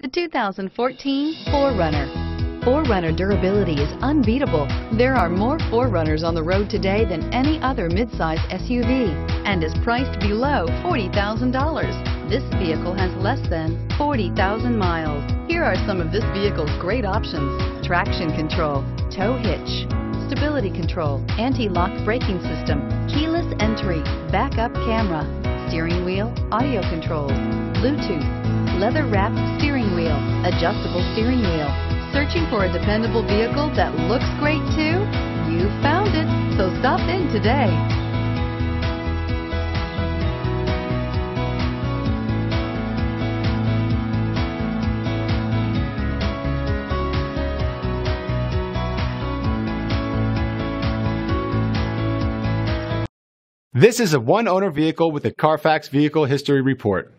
The 2014 4Runner. 4Runner durability is unbeatable. There are more 4Runners on the road today than any other midsize SUV and is priced below $40,000. This vehicle has less than 40,000 miles. Here are some of this vehicle's great options. Traction control, tow hitch, stability control, anti-lock braking system, keyless entry, backup camera, steering wheel, audio controls, Bluetooth, leather-wrapped steering wheel, adjustable steering wheel. Searching for a dependable vehicle that looks great too? You found it, so stop in today. This is a one-owner vehicle with a Carfax Vehicle History Report.